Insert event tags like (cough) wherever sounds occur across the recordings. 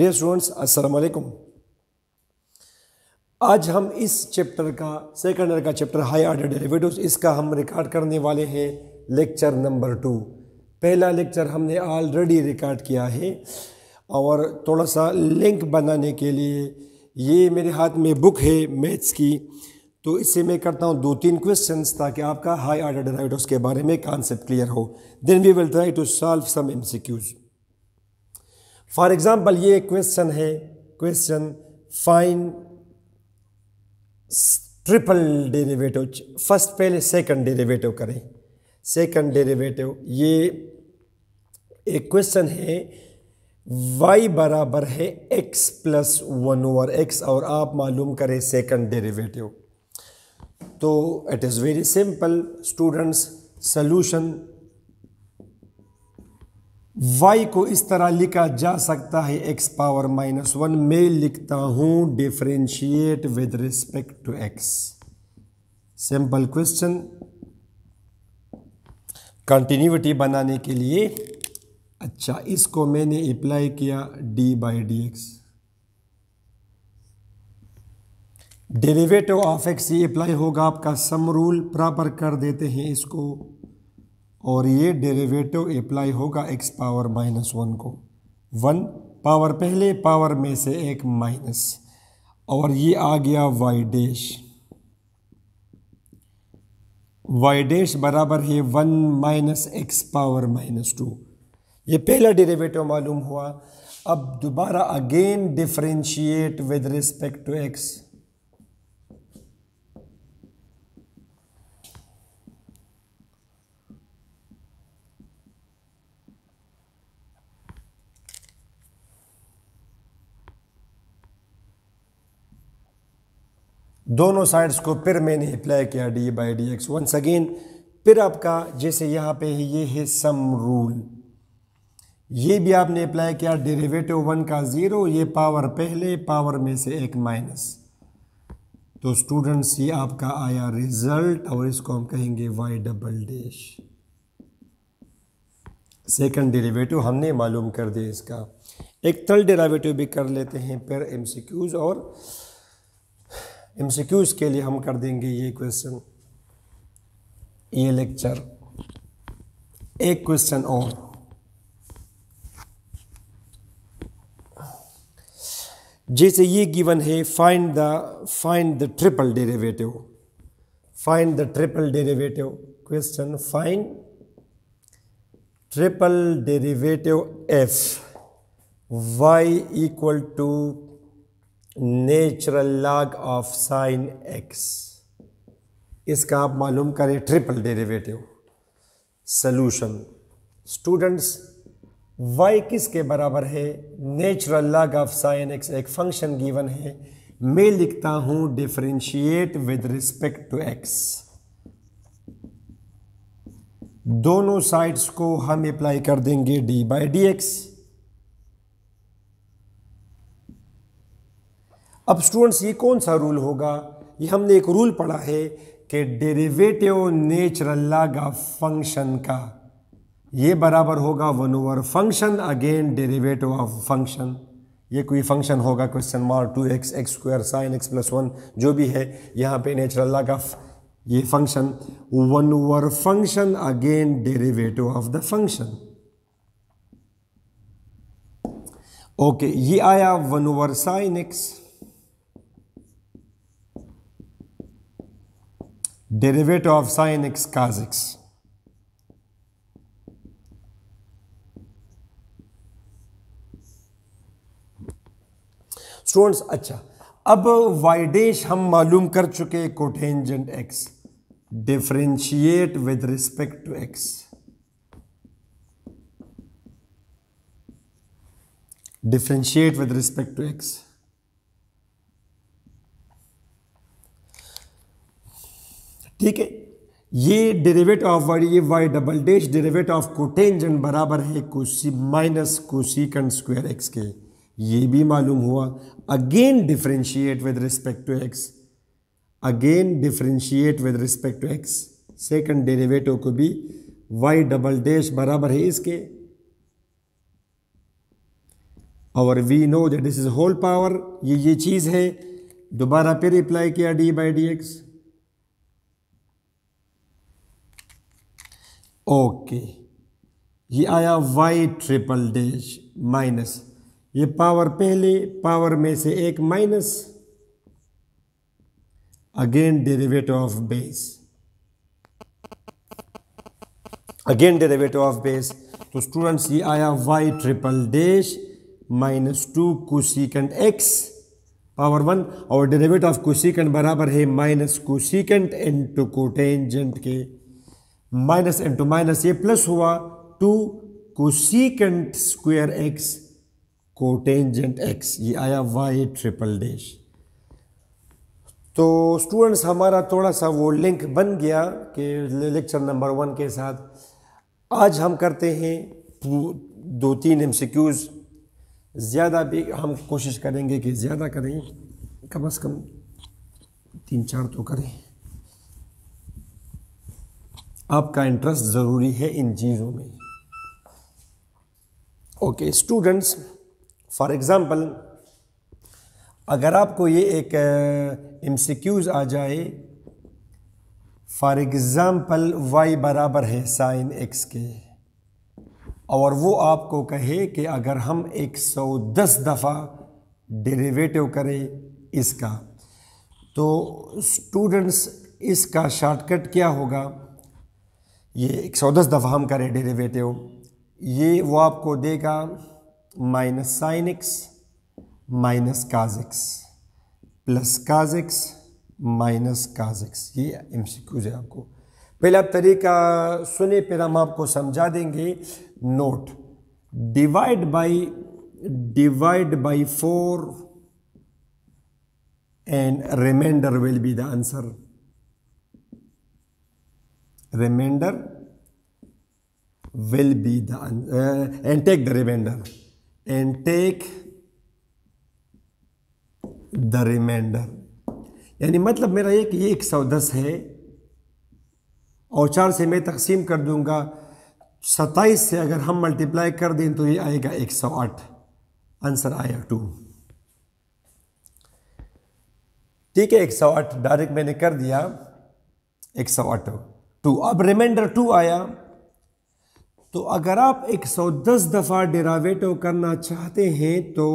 Dear students अस्सलाम वालेकुम आज हम इस चैप्टर का सेकंड ईयर का चैप्टर हाई ऑर्डर डेरिवेटिव्स इसका हम रिकॉर्ड करने वाले हैं लेक्चर नंबर टू पहला लेक्चर हमने ऑलरेडी रिकॉर्ड किया है और थोड़ा सा लिंक बनाने के लिए ये मेरे हाथ में बुक है मैथ्स की. तो इससे मैं करता हूँ दो तीन क्वेश्चंस ताकि आपका हाई ऑर्डर डेरिवेटिव्स के बारे में कॉन्सेप्ट क्लियर हो. Then we will try to solve some MCQs for example ये क्वेश्चन है question find triple derivative first पहले सेकंड डेरिवेटिव करें। सेकंड डेरिवेटिव ये एक क्वेश्चन है, y बराबर है x plus one over x और आप मालूम करें सेकंड डेरिवेटिव तो it is very simple students solution y को इस तरह लिखा जा सकता है, x पावर माइनस वन मैं लिखता हूँ differentiate with respect to x. Simple question continuity बनाने के लिए अच्छा इसको मैंने अप्लाई किया d by d x derivative of x ये अप्लाई होगा आपका सम रूल प्रॉपर कर देते हैं इसको. और ये डेरिवेटिव अप्लाई होगा एक्स पावर माइनस वन को। वन पावर पहले पावर में से एक माइनस और ये आ गया वाई डैश वाई डैश बराबर है one minus x power minus two ये पहला डेरिवेटिव मालूम हुआ। अब दोबारा again differentiate with respect to x दोनों साइड्स को फिर मैंने अप्लाई किया d by d x once again फिर आपका जैसे यहाँ पे है, ये है सम रूल ये भी आपने अप्लाई किया डेरिवेटिव वन का ज़ीरो ये पावर पहले पावर में से एक माइनस तो स्टूडेंट्स ये आपका आया रिज़ल्ट और इसको हम कहेंगे y double dash second derivative हमने मालूम कर दिया इसका। एक थर्ड डेरिवेटिव भी कर लेते हैं, फिर एमसीक्यूज और एमसीक्यूज के लिए हम कर देंगे ये क्वेश्चन ये लेक्चर एक क्वेश्चन और। जैसे ये गिवन है find the find the triple derivative find the triple derivative question find triple derivative f y equal to natural log of sine x इसका आप मालूम करें triple derivative solution students y किसके बराबर है? Natural log of sine x एक function given है। मैं लिखता हूँ differentiate with respect to x. दोनों साइड्स को हम अप्लाई कर देंगे d बाई डी एक्स अब स्टूडेंट्स ये कौन सा रूल होगा? ये हमने एक रूल पढ़ा है कि derivative natural log of function का। ये बराबर होगा one over function again derivative of function ये कोई फ़ंक्शन होगा question mark two x x square sine x plus one जो भी है, यहाँ पे नेचुरल लॉग ऑफ़ ये function one over function again derivative of the function okay ये आया one over sine x derivative of sine x cos x students अच्छा अब वाई डेश हम मालूम कर चुके cotangent x differentiate with respect to x differentiate with respect to x ठीक है? ये डेरिवेट ऑफ़ वाई ये y double dash derivate of cotangent बराबर है cosec minus cosecant square x के। ये भी मालूम हुआ। Again differentiate with respect to x again differentiate with respect to x second derivative को भी वाई डबल डैश बराबर है इसके। और we know that this is whole power ये ये चीज़ है। दोबारा फिर अप्लाई किया d by d x okay. ये आया वाई ट्रिपल डैश माइनस ये पावर पहले पावर में से एक minus again derivative of base again derivative of base तो स्टूडेंट्स ये आया y triple dash minus two cosecant x power one और डेरिवेटिव ऑफ़ कुशिकेंट बराबर है माइनस कुशिकेंट इंटू कोटेंजेंट के। माइनस इंटू माइनस ये प्लस हुआ two cosecant square x cotangent x ये आया वाई ट्रिपल डैश तो स्टूडेंट्स हमारा थोड़ा सा वो लिंक बन गया कि लेक्चर नंबर वन के साथ। आज हम करते हैं दो तीन एम ज़्यादा भी हम कोशिश करेंगे कि ज़्यादा करें, कम अज़ कम तीन चार तो करें। आपका इंटरेस्ट ज़रूरी है इन चीज़ों में। ओके स्टूडेंट्स फॉर एग्ज़ाम्पल अगर आपको ये एक एम आ जाए फॉर एग्ज़ाम्पल वाई बराबर है साइन एक्स के, और वो आपको कहे कि अगर हम 110 दफ़ा डेरिवेटिव करें इसका तो स्टूडेंट्स इसका शॉर्टकट क्या होगा? ये 110 दफ़ा हम करें डेरिवेटिव ये वो आपको देगा minus sine x minus cos x plus cos x minus cos x ये एम सी क्यूज है आपको। पहले आप तरीका सुने, फिर हम आपको समझा देंगे। Note divide by divide by four and remainder will be the answer remainder will be the and take the remainder and take the remainder यानी मतलब मेरा एक ये एक सौ दस है और चार से मैं तकसीम कर दूँगा। सत्ताईस से अगर हम मल्टीप्लाई कर दें तो ये आएगा एक सौ आठ। आंसर आया टू ठीक है, एक सौ आठ। डायरेक्ट मैंने कर दिया, एक सौ आठ टू। अब रिमाइंडर टू आया। तो अगर आप एक सौ दस दफ़ा डेरावेटिव करना चाहते हैं तो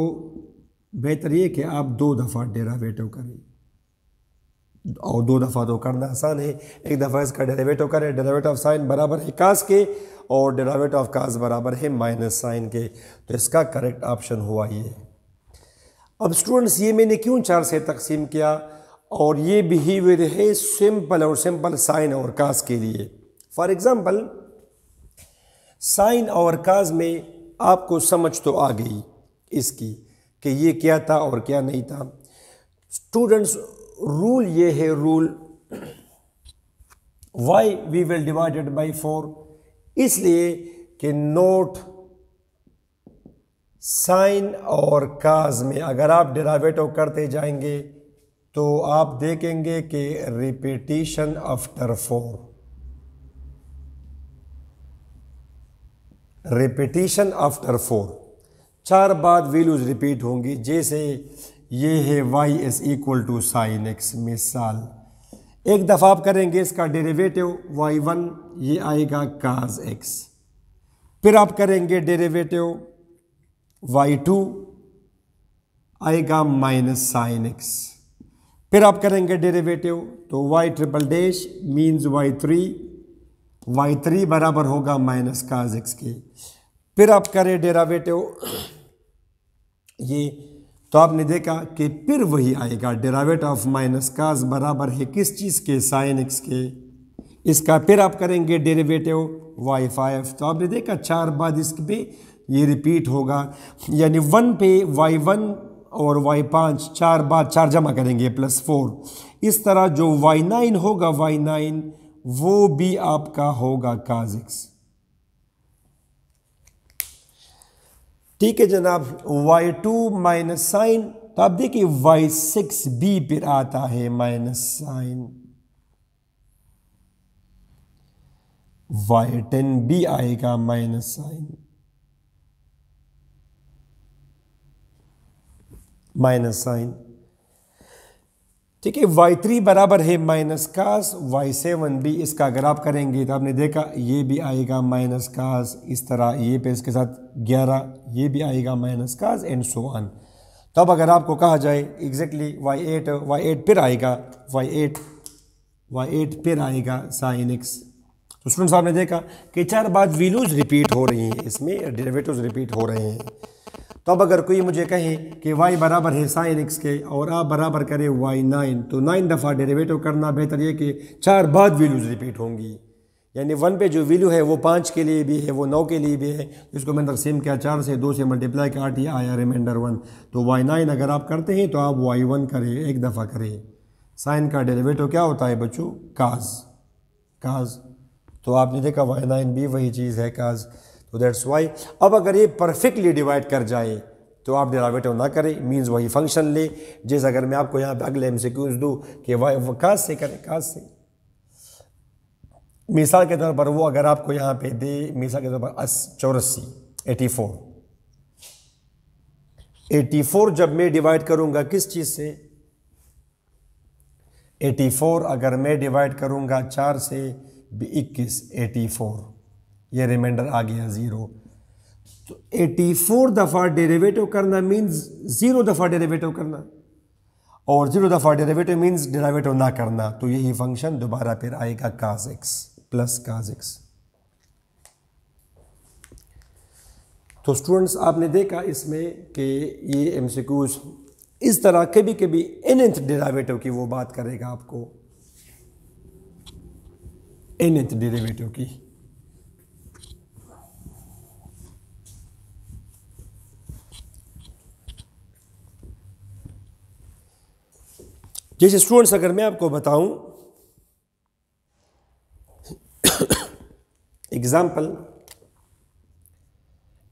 बेहतर ये कि आप दो दफ़ा डेरावेटिव करें। और दो दफ़ा तो करना आसान है। एक दफ़ा इसका डेरिवेटिव करें डेरिवेटिव ऑफ़ साइन बराबर है कास के, और डेरिवेटिव ऑफ़ कास बराबर है माइनस साइन के। तो इसका करेक्ट ऑप्शन हुआ ये। अब स्टूडेंट्स ये मैंने क्यों चार से तकसीम किया? और ये बिहेवियर है सिंपल और सिंपल साइन और कास के लिए। फॉर एग्ज़ाम्पल साइन और काज में आपको समझ तो आ गई इसकी कि ये क्या था और क्या नहीं था। स्टूडेंट्स रूल ये है rule y we will divided by four इसलिए कि नोट साइन और काज में अगर आप डेरावेटिव करते जाएँगे तो आप देखेंगे कि repetition after four repetition after four चार बाद वैल्यूज़ रिपीट होंगी, जैसे ये है y is equal to sine x मिसाल। एक दफ़ा आप करेंगे इसका डेरिवेटिव वाई वन ये आएगा काज एक्स फिर आप करेंगे डेरिवेटिव वाई टू आएगा माइनस साइन एक्स फिर आप करेंगे डेरिवेटिव तो y triple dash means y three y three बराबर होगा माइनस काज एक्स के। फिर आप करें डेरावेटिव (clears throat) ये तो आपने देखा कि फिर वही आएगा डेरावेट ऑफ़ माइनस काज बराबर है किस चीज़ के साइन एक्स के। इसका फिर आप करेंगे डेरिवेटिव वाई फाइव तो आपने देखा चार बाद इस पे ये रिपीट होगा, यानी वन पे वाई वन और वाई पाँच, चार बाद चार जमा करेंगे प्लस फोर इस तरह जो वाई नाइन होगा वाई नाइन वो भी आपका होगा काजिक्स ठीक है जनाब वाई टू माइनस साइन तो आप देखिए वाई सिक्स बी पर आता है minus sine y ten b आएगा माइनस साइन माइनस साइन। ठीक है वाई थ्री बराबर है माइनस कास वाई सेवन भी इसका अगर आप करेंगे तो आपने देखा, ये भी आएगा माइनस कास इस तरह ये पे इसके साथ ग्यारह, ये भी आएगा minus cos and so on तब अगर आपको कहा जाए exactly y eight y eight फिर आएगा वाई एट वाई एट फिर आएगा साइन एक्स तो स्टूडेंट साहब ने देखा कि चार बाद वैल्यूज़ रिपीट हो रही हैं, इसमें डेरिवेटिव्स रिपीट हो रहे हैं। तो अब अगर कोई मुझे कहे कि y बराबर है साइन एक्स के और आप बराबर करें y नाइन तो नाइन दफ़ा डेरिवेटिव करना बेहतर ये कि चार बाद वैल्यूज़ रिपीट होंगी। यानी वन पे जो वैल्यू है वो पाँच के लिए भी है, वो नौ के लिए भी है, इसको मैंने सेम किया, चार से दो से मल्टीप्लाई किया, आठ आया रिमाइंडर वन तो वाई नाइन अगर आप करते हैं तो आप वाई वन करें, एक दफ़ा करें। साइन का डेरिवेटिव क्या होता है बच्चों? काज काज तो आपने देखा वाई नाइन भी वही चीज़ है काज तो दैट्स वाई अब अगर ये परफेक्टली डिवाइड कर जाए तो आप डेरावेटिव ना करें मीन्स वही फ़ंक्शन ले। जैसे अगर मैं आपको यहाँ पे अगले एम से क्यूज दूँ, कि वाई काज से करें काज से? मिसाल के तौर पर वो अगर आपको यहाँ पे दे, मिसाल के तौर पर अस चौरसी एटी फोर एटी फोर जब मैं डिवाइड करूँगा किस चीज़ से? एटी फोर अगर मैं डिवाइड करूँगा चार से इक्कीस एटी फोर ये रिमाइंडर आ गया ज़ीरो तो एटी फोर दफ़ा डेरिवेटिव करना मीन्स ज़ीरो दफ़ा डेरिवेटिव करना। और ज़ीरो दफ़ा डेरिवेटिव मीन्स डेरिवेटिव ना करना। तो यही फ़ंक्शन दोबारा फिर आएगा cos x plus cos x तो स्टूडेंट्स आपने देखा इसमें कि ये एम इस तरह कभी कभी एनथ डेरिवेटिव की वो बात करेगा आपको। Nth डेरिवेटिव की। जैसे स्टूडेंट्स अगर मैं आपको बताऊँ एग्ज़ाम्पल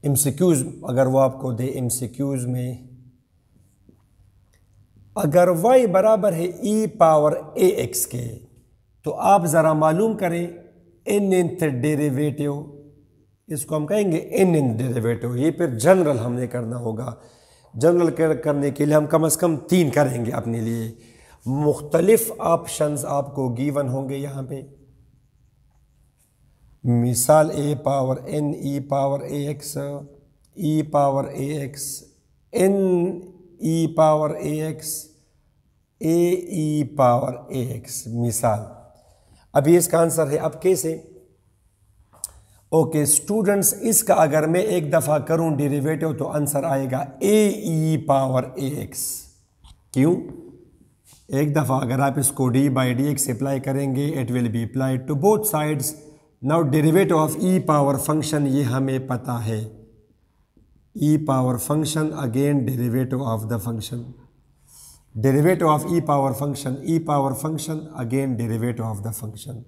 एमसीक्यूज अगर वो आपको दे एमसीक्यूज में, अगर y बराबर है e पावर ए एक्स के तो आप ज़रा मालूम करें एन इंथ डेरिवेटिव इसको हम कहेंगे एन इंथ डेरिवेटिव ये फिर जनरल हमने करना होगा। जनरल करने के लिए हम कम अज़ कम तीन करेंगे अपने लिए। मुख्तलिफ़ ऑप्शंस आपको गिवन होंगे यहाँ पे। मिसाल a power n, e power a x, e power a x, n, e power a x, a, e power a x. मिसाल। अभी इसका आंसर है, अब कैसे? ओके स्टूडेंट्स इसका अगर मैं एक दफ़ा करूँ डेरिवेटिव तो आंसर आएगा ए, ई पावर ए एक्स। क्यों? एक दफ़ा अगर आप इसको d by d x apply करेंगे it will be apply to both sides now derivate of e power function ये हमें पता है। E power function again derivate of the function derivate of e power function e power function again derivate of the function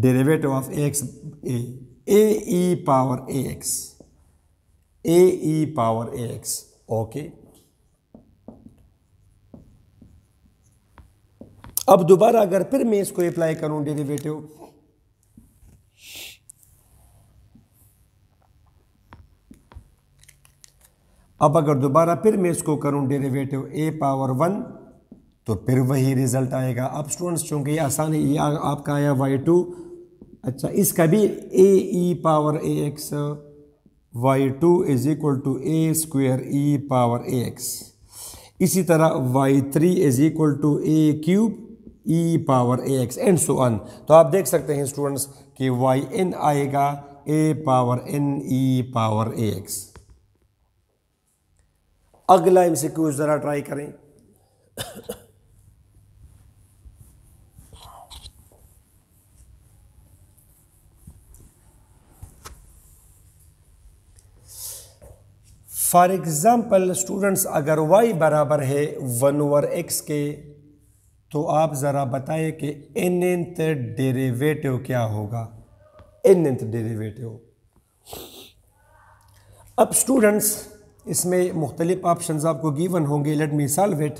derivate of x a e power a x a e power a x okay. अब दोबारा अगर फिर मैं इसको apply करूँ derivative अब अगर दोबारा फिर मैं इसको करूँ डेरिवेटिव ए पावर वन तो फिर वही रिज़ल्ट आएगा। अब स्टूडेंट्स चूँकि आसान है ये आपका आया वाई टू अच्छा इसका भी a e power a x y two is equal to a square e power a x इसी तरह y three is equal to a cube e power a x and so on तो आप देख सकते हैं स्टूडेंट्स कि y n आएगा a power n e power a x अगला एम क्यू ज़रा ट्राई करें। फॉर एग्ज़ाम्पल स्टूडेंट्स अगर y बराबर है वन ओवर एक्स के तो आप ज़रा बताएँ कि एन एंथ डेरिवेटिव क्या होगा? N nth derivative. अब स्टूडेंट्स इसमें मुख्तलिफ़ ऑप्शन आपको गिवन होंगे लेट मी सॉल्व इट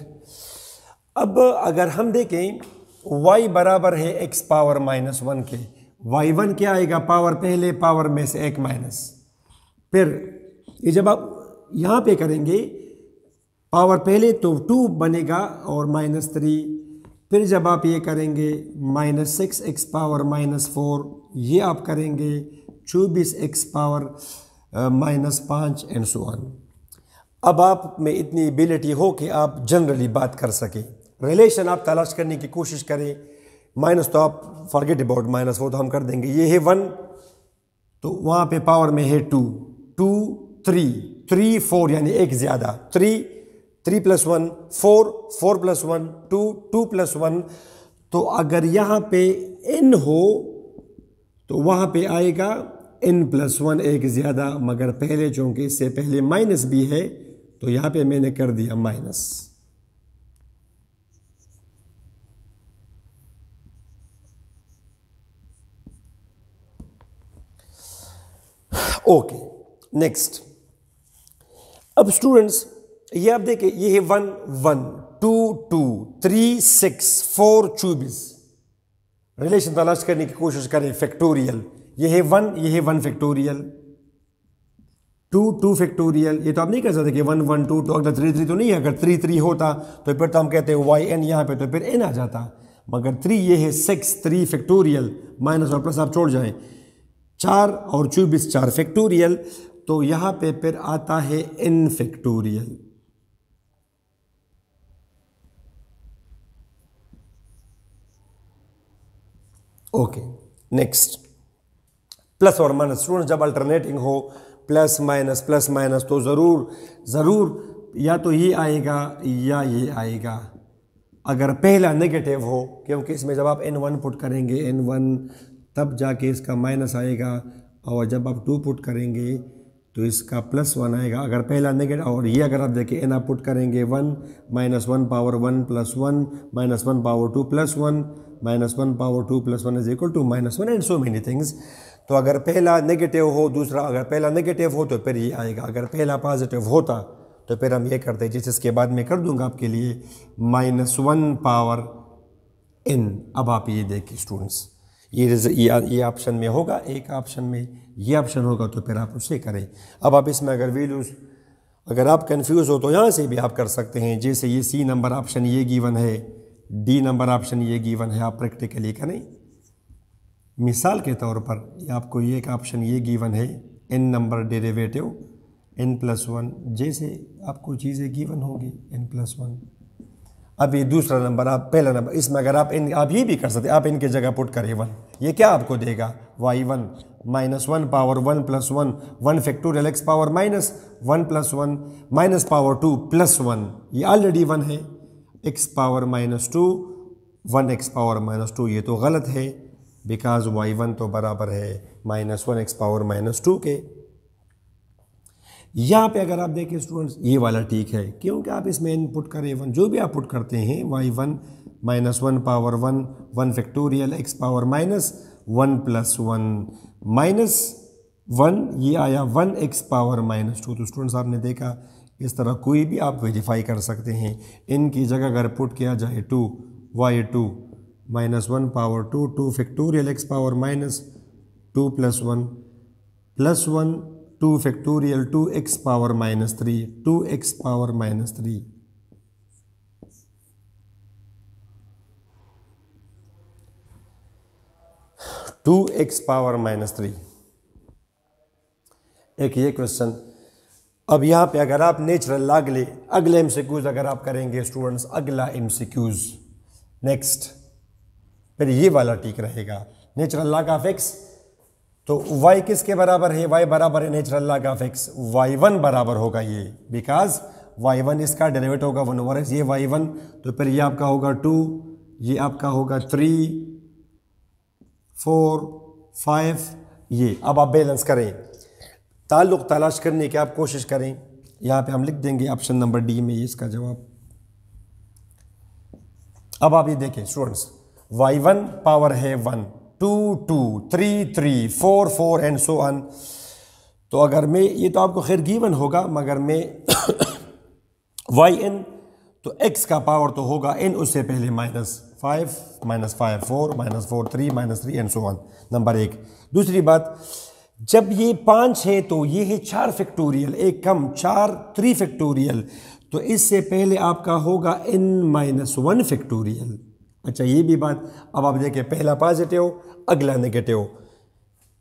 अब अगर हम देखें, y बराबर है x पावर माइनस वन के। वाई वन क्या आएगा? पावर पहले पावर में से एक माइनस फिर, ये जब आप यहाँ पे करेंगे पावर पहले तो टू बनेगा और माइनस थ्री फिर जब आप ये करेंगे minus six x power minus four ये आप करेंगे, चौबीस एक्स पावर माइनस पाँच एंड सो वन अब आप में इतनी एबिलिटी हो कि आप जनरली बात कर सकें। रिलेशन आप तलाश करने की कोशिश करें। माइनस तो आप फॉरगेट अबाउट माइनस वो तो हम कर देंगे। ये है वन तो वहाँ पे पावर में है two two three three four यानी एक ज़्यादा। Three three plus one, four four plus one, two two plus one. तो अगर यहाँ पे एन हो तो वहाँ पे आएगा एन प्लस वन एक ज़्यादा, मगर पहले चूँकि इससे पहले माइनस भी है तो यहाँ पे मैंने कर दिया माइनस। Okay, next. अब स्टूडेंट्स ये आप देखिए ये है one one, two two, three, six, four, चौबीस। रिलेशन तलाश करने की कोशिश करें, फैक्टोरियल। ये है वन, ये है one factorial. Two two factorial. ये तो आप नहीं कह सकते कि वन वन, टू टू, अगर थ्री थ्री तो नहीं है, अगर थ्री थ्री होता तो फिर तो हम कहते हैं वाई, एन यहाँ पे तो फिर एन आ जाता। मगर थ्री, ये है सिक्स, थ्री फैक्टोरियल। माइनस और प्लस आप छोड़ जाएँ। चार और चौबीस, चार फैक्टोरियल। तो यहाँ पे फिर आता है n factorial. Okay next plus और माइनस स्टूडेंट जब अल्टरनेटिंग हो प्लस माइनस प्लस माइनस तो ज़रूर ज़रूर, या तो ये आएगा, या ये आएगा। अगर पहला नेगेटिव हो, क्योंकि इसमें जब आप एन वन पुट करेंगे एन वन तब जाके इसका माइनस आएगा, और जब आप टू पुट करेंगे तो इसका प्लस वन आएगा। अगर पहला नेगेटिव और ये अगर आप देखें एन आप पुट करेंगे one minus one power one plus one minus one power two plus one minus one power two plus one is equal to minus one and so many things तो अगर पहला नेगेटिव हो, दूसरा अगर पहला negative हो तो फिर ये आएगा। अगर पहला पॉजिटिव होता तो फिर हम ये करते जिस इसके बाद में कर दूँगा आपके लिए माइनस वन पावर इन अब आप ये देखिए स्टूडेंट्स ये ये ऑप्शन में होगा, एक ऑप्शन में ये ऑप्शन होगा तो फिर आप उसे करें। अब आप इसमें अगर वैल्यूज़ अगर आप कंफ्यूज हो तो यहाँ से भी आप कर सकते हैं। जैसे ये सी नंबर ऑप्शन ये गिवन है। डी नंबर ऑप्शन ये गिवन है आप प्रैक्टिकली करें मिसाल के तौर पर आपको ये एक ऑप्शन ये गिवन है n number derivative n plus one जैसे आपको चीज़ें गिवन होगी एन प्लस वन अब ये दूसरा नंबर आप पहला नंबर इसमें अगर आप इन, आप ये भी कर सकते आप इनके जगह पुट करें वन ये क्या आपको देगा? Y one minus one power one plus one one factorial x power minus one plus one minus power two plus one ये ऑलरेडी वन है। X power minus two one x power minus two ये तो गलत है। Because Y one तो बराबर है minus one x power minus two के। यहाँ पे अगर आप देखें स्टूडेंट्स ये वाला ठीक है। क्योंकि आप इसमें इनपुट करें वन जो भी आप पुट करते हैं y one minus one power one one factorial x power minus one plus one minus one ये आया one x power minus two तो स्टूडेंट्स आपने देखा इस तरह कोई भी आप वेरीफाई कर सकते हैं। इनकी जगह अगर पुट किया जाए two y two minus one power two two factorial x power minus two plus one plus one two factorial two x power minus three two x power minus three two x power minus three एक ये question अब यहाँ पे अगर आप natural अगले अगले M अगर आप करेंगे स्टूडेंट्स अगला एम नेक्स्ट फिर ये वाला ठीक रहेगा। नेचुरल लॉग ऑफ़ एक्स तो y किसके बराबर है? Y बराबर है natural log of x y one बराबर होगा ये बिकॉज़ y1 इसका डेरिवेट होगा वन ओवर एक्स ये y1 तो फिर ये आपका होगा टू ये आपका होगा थ्री फोर फाइव ये। अब आप बैलेंस करें। ताल्लुक तलाश करने की आप कोशिश करें। यहाँ पे हम लिख देंगे ऑप्शन नंबर डी में इसका जवाब। अब आप ये देखें स्टूडेंट्स y1 पावर है one two two three three four four and so on तो अगर मैं, ये तो आपको खैर गिवन होगा, मगर मैं (coughs) वाई एन तो एक्स का पावर तो होगा एन उससे पहले minus five minus five four minus four three minus three and so on number एक। दूसरी बात जब ये पाँच है तो ये है चार फैक्टोरियल, एक कम, चार थ्री फैक्टोरियल। तो इससे पहले आपका होगा एन माइनस वन फैक्टोरियल। अच्छा ये भी बात, अब आप देखें पहला पॉजिटिव अगला नेगेटिव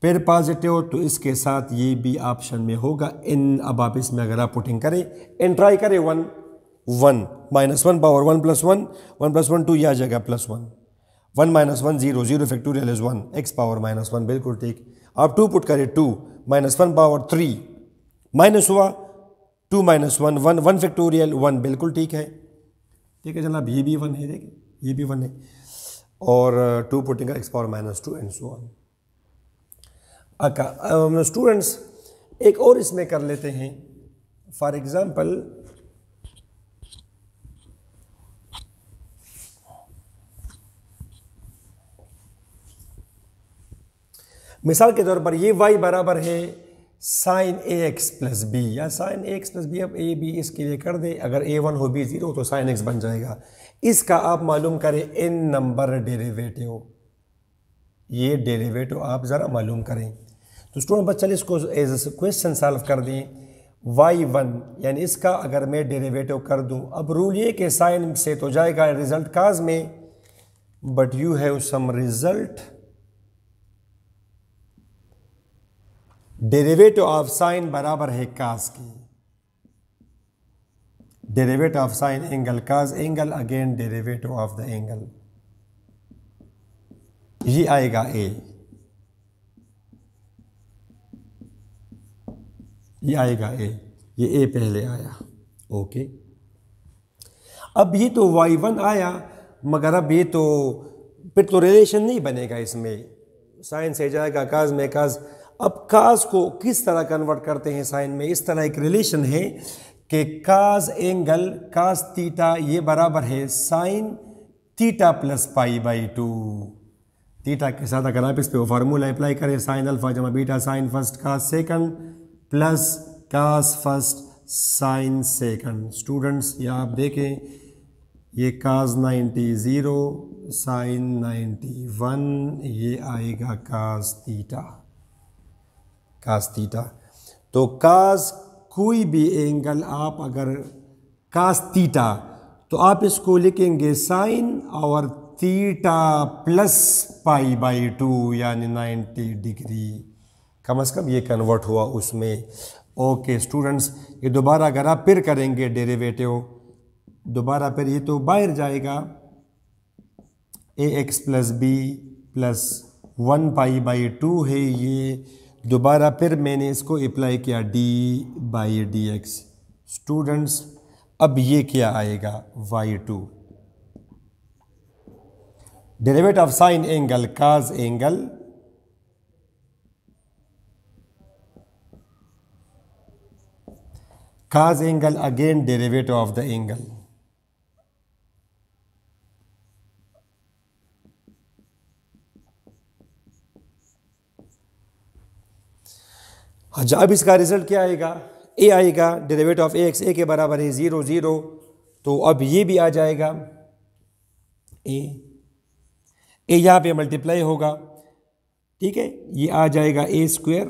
फिर पॉजिटिव तो इसके साथ ये भी ऑप्शन में होगा इन अब आप इसमें अगर आप पुटिंग करें इन ट्राई करें one one minus one power one plus one one plus one two ये आ जाएगा plus one one minus one zero zero factorial is one x power minus one बिल्कुल ठीक। आप टू पुट करें two minus one power three minus हुआ two minus one one one factorial one बिल्कुल ठीक है। ठीक है जनाब, ये भी वन है, देखिए, ये भी वन है। और two putting x power minus two and so on Aka students एक और इसमें कर लेते हैं। फॉर एग्ज़ाम्पल मिसाल के तौर पर ये y बराबर है sine a x plus b या sine a x plus b अब ए बी इसके लिए कर दे। अगर ए वन हो बी ज़ीरो तो साइन एक्स बन जाएगा। इसका आप मालूम करें एन नंबर डेरेवेटिव ये डेरेवेटिव आप ज़रा मालूम करें। तो स्टूडेंट बच्चा इसको एज क्वेश्चन सॉल्व कर दें। वाई वन यानी इसका अगर मैं डेरेवेटिव कर दूँ, अब रूल ये कि साइन से तो जाएगा रिज़ल्ट काज में but you have some result derivative of sine बराबर है काज की। Derivative of sine angle cos angle again derivative of the angle ये आएगा ए ये आएगा ए ये ए पहले आया। ओके अब ये तो वाई वन आया, मगर अब ये तो फिर तो रिलेशन नहीं बनेगा इसमें। साइन से जाएगा काज में काज अब काज को किस तरह कन्वर्ट करते हैं साइन में? इस तरह एक रिलेशन है कि काज एंगल काज तीटा ये बराबर है sine theta plus pi by two theta के साथ अगर आप इस पर फार्मूला अप्लाई करें, साइन अल्फ़ा जमा beta sine first cos second plus cos first sine second students ये आप देखें, ये cos ninety zero sine ninety one ये आएगा काज तीटा कास थीटा तो कास कोई भी एंगल आप अगर कास थीटा तो आप इसको लिखेंगे साइन और theta plus pi by two यानी नाइन्टी डिग्री कम अज़ कम ये कन्वर्ट हुआ उसमें। ओके स्टूडेंट्स ये दोबारा अगर आप फिर करेंगे डेरिवेटिव दोबारा फिर ये तो बाहर जाएगा। A x plus B plus one pi by two है ये। दोबारा फिर मैंने इसको अप्लाई किया D by D x students अब ये क्या आएगा? Y two derivative of sine angle cos angle cos angle again derivative of the angle अब इसका रिज़ल्ट क्या आएगा? ए आएगा derivative of A x A के बराबर है ज़ीरो ज़ीरो तो अब ये भी आ जाएगा। ए ए यहाँ पे मल्टीप्लाई होगा। ठीक है? ये आ जाएगा ए स्क्वेयर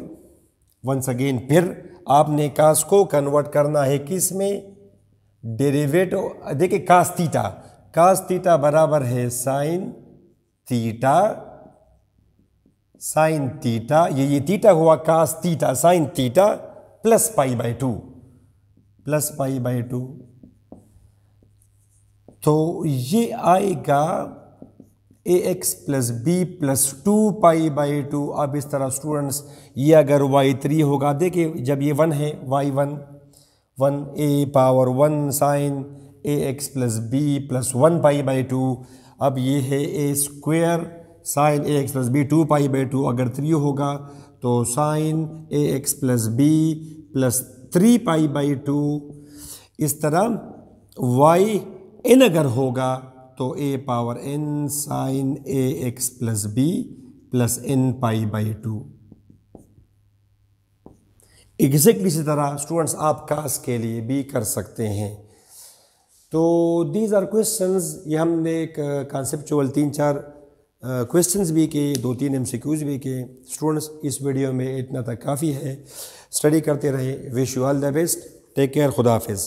वंस अगेन फिर आपने कास को कन्वर्ट करना है किसमें? डेरिवेटिव देखिए कास तीटा कास तीटा बराबर है साइन तीटा साइन तीटा ये ये तीटा हुआ cos theta sine theta plus pi by two plus pi by two तो ये आएगा a x plus b plus two pi by two अब इस तरह स्टूडेंट्स ये अगर वाई थ्री होगा, देखिए, जब ये वन है y one one a power one sine a x plus b plus one pi by two अब ये है a square sine a x plus b two pi by two अगर थ्री होगा तो sine a x plus b plus three pi by two. इस तरह y n अगर होगा तो a power n sine a x plus b plus n pi by two. Exactly इसी तरह स्टूडेंट्स आप कास के लिए भी कर सकते हैं। तो दीज आर क्वेश्चंस ये हमने एक कॉन्सेप्चुअल तीन चार क्वेश्चंस भी किए दो तीन एम भी किए। स्टूडेंट्स इस वीडियो में इतना तक काफ़ी है। स्टडी करते रहे। Wish you all the best take care खुदाफिज